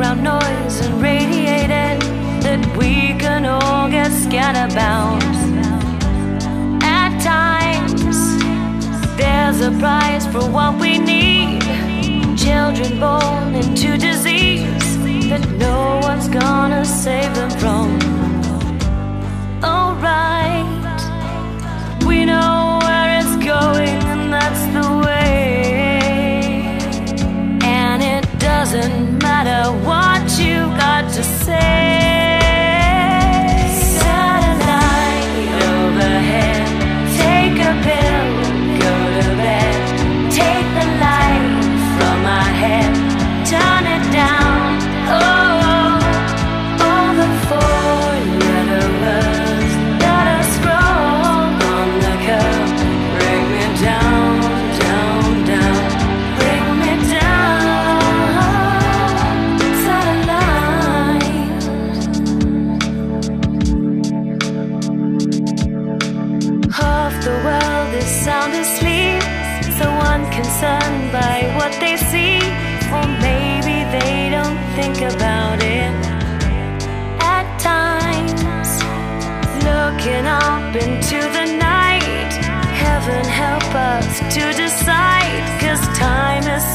background noise and radiate it that we can all get scatterbound. At times, there's a price for what we need. Children born into disease sound asleep, so unconcerned by what they see, or maybe they don't think about it. At times, looking up into the night, heaven help us to decide, cause time is